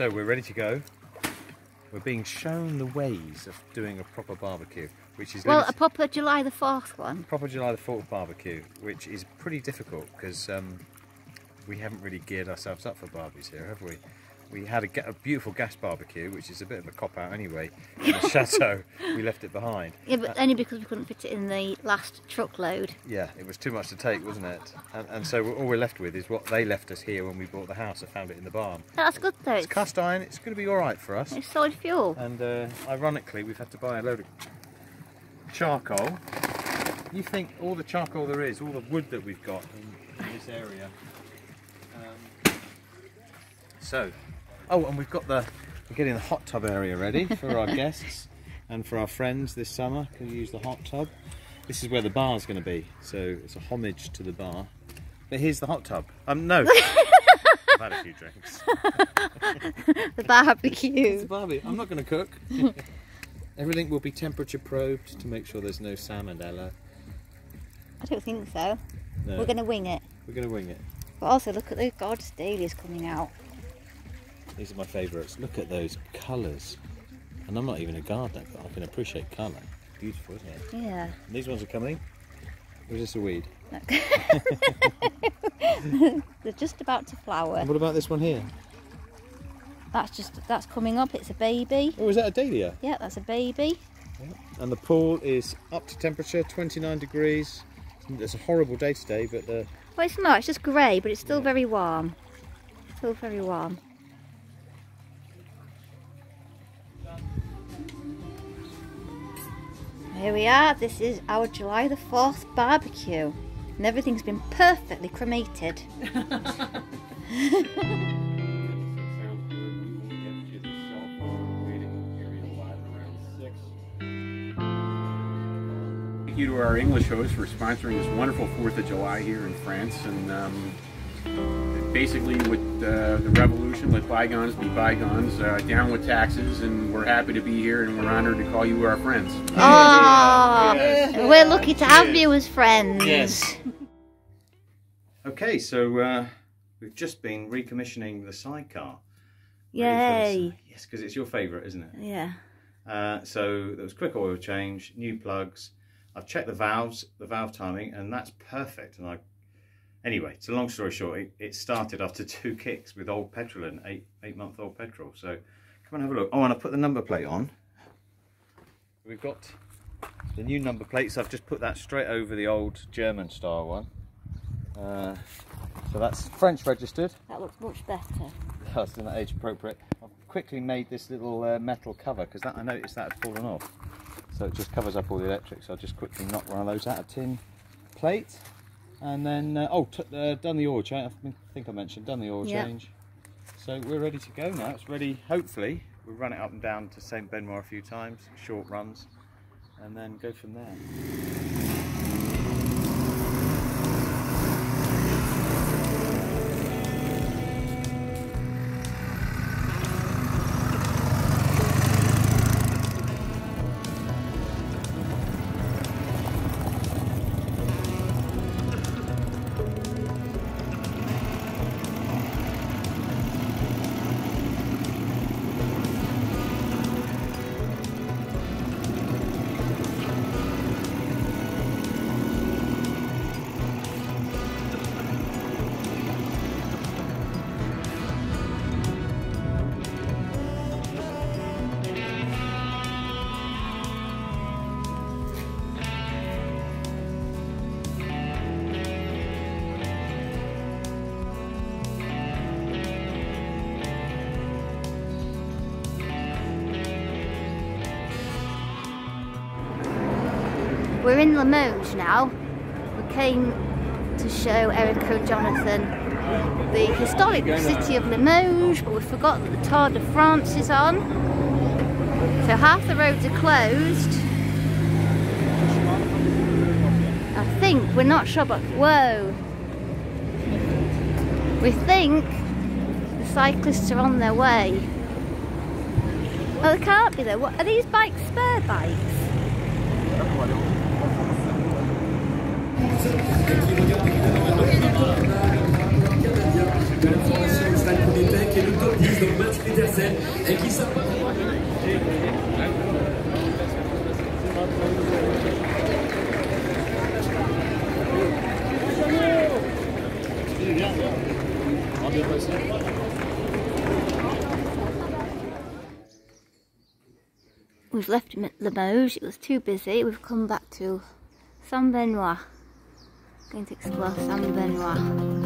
So we're ready to go. We're being shown the ways of doing a proper barbecue, which is Well, limited- a proper July the 4th one. proper July the 4th barbecue, which is pretty difficult because um, we haven't really geared ourselves up for barbecues here, have we? We had a, a beautiful gas barbecue, which is a bit of a cop out anyway. In the chateau, we left it behind. Yeah, but only because we couldn't fit it in the last truckload. Yeah, it was too much to take, wasn't it? And, and so all we're left with is what they left us here when we bought the house. I found it in the barn. That's good though. It's It's, cast iron. It's going to be all right for us. it's solid fuel. And uh, ironically, we've had to buy a load of charcoal. You think all the charcoal there is, all the wood that we've got in, in this area. Um, so, oh, and we've got the we're getting the hot tub area ready for our guests and for our friends this summer. Can use the hot tub. This is where the bar's going to be, so it's a homage to the bar. But here's the hot tub. Um, no. I've had a few drinks. The It's barbecue. a barbie. I'm not going to cook. Everything will be temperature probed to make sure there's no salmonella. I don't think so. No, We're going to wing it. we're going to wing it. But also, look at those gorgeous dahlias coming out. These are my favourites. Look at those colours. And I'm not even a gardener, but I can appreciate colour. Beautiful, isn't it? Yeah. And these ones are coming. Or is this a weed? They're just about to flower. And what about this one here? That's just, that's coming up. It's a baby. Oh, is that a dahlia? Yeah, that's a baby. And the pool is up to temperature, 29 degrees. It's a horrible day today, but uh, Well, it's not. It's just grey, but it's still very warm. Still very warm. Here we are. This is our July the 4th barbecue. And everything's been perfectly cremated. Thank you to our English host for sponsoring this wonderful 4th of July here in France. And um, basically, with uh, the revolution, let bygones be bygones, uh, down with taxes, and we're happy to be here and we're honored to call you our friends. Oh, we're lucky to have you as friends. Yes. Okay, so uh, we've just been recommissioning the sidecar. Yay. the- Yes, because it's your favourite, isn't it? Yeah. Uh, so there was quick oil change, new plugs. I've checked the valves, the valve timing, and that's perfect. And I, anyway, it's a long story short. It, it started after two kicks with old petrol and eight eight month old petrol. So come and have a look. Oh, and I put the number plate on. We've got the new number plates. I've just put that straight over the old German style one. Uh, so that's French registered. That looks much better. That's in that age appropriate. I've quickly made this little uh, metal cover because that I noticed that had fallen off. So it just covers up all the electrics. I'll just quickly knock one of those out of tin plate. And then, uh, oh, uh, done the oil change. I think I mentioned done the oil Yeah. change. So we're ready to go now. It's ready, hopefully. We'll run it up and down to St. Benoit a few times, short runs, and then go from there. We're in Limoges now. We came to show Erica and Jonathan the historic city of Limoges, but we forgot that the Tour de France is on. So half the roads are closed. I think, we're not sure, but whoa. We think the cyclists are on their way. Oh, they can't be though. What, are these bikes spare bikes? We've left Limoges, it was too busy. We've come back to Saint Benoit. Going to explore Saint Benoit.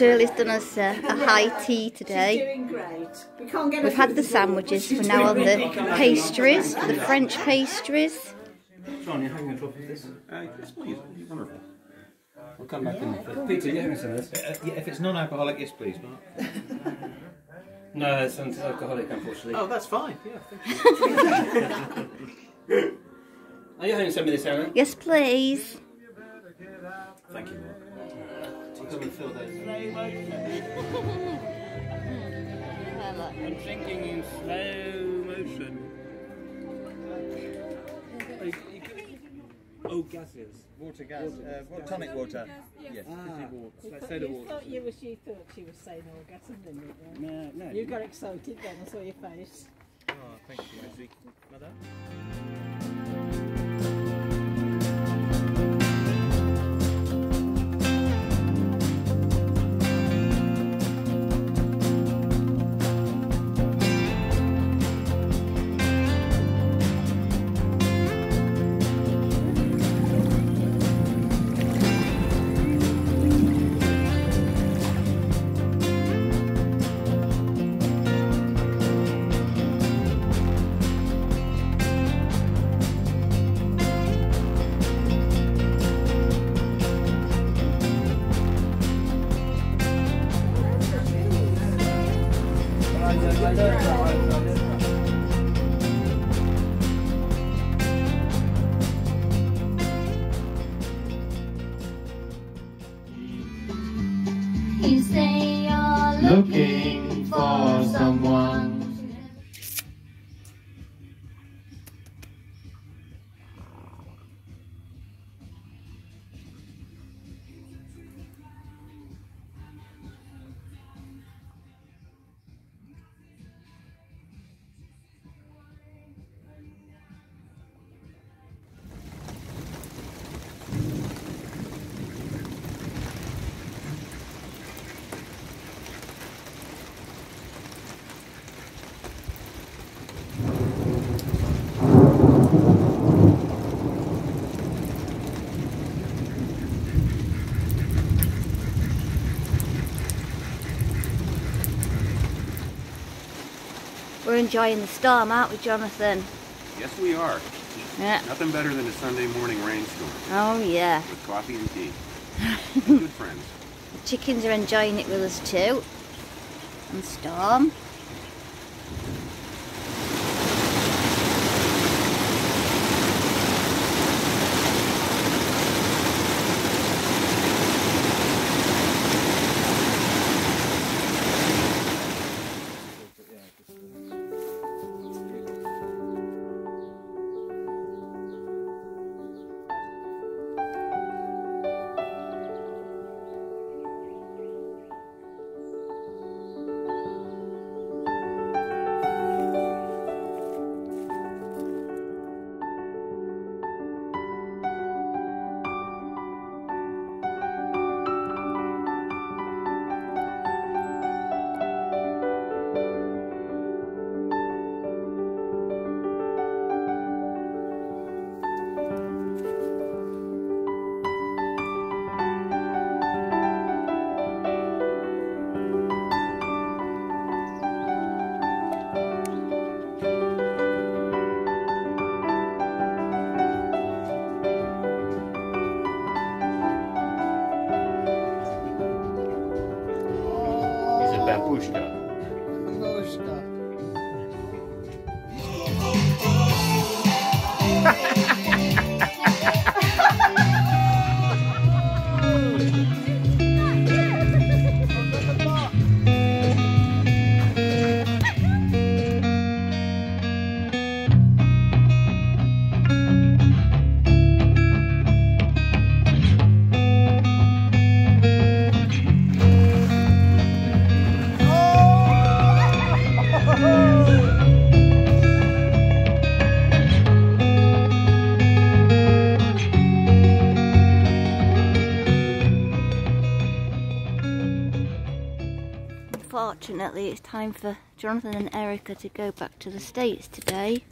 Shirley's done us a, a high tea today. We've had the sandwiches, we're now on the pastries, the French pastries. John, you're having a drop of this? Uh, yes, please. Wonderful. We'll come back in. Peter, you're having some of this? Uh, if it's non-alcoholic, yes, please, Mark. No, it's alcoholic, unfortunately. Oh, that's fine. Yeah, Are you having some of this, Alan? Yes, please. Come and fill. I'm drinking in slow motion. Oh, gases. Water, gas, uh, what, tonic water. Yes. Ah, It's like you soda water. thought you, was, you thought she was saying orgasm, didn't you? No, no. You got excited then, I saw your face. Oh, thank you, Lizzie. Mother? Enjoying the storm, aren't we, Jonathan? Yes, we are. Yeah. Nothing better than a Sunday morning rainstorm Oh, yeah. with coffee and tea. And good friends. The chickens are enjoying it with us too. And Storm. późno. Unfortunately, it's time for Jonathan and Erica to go back to the States today.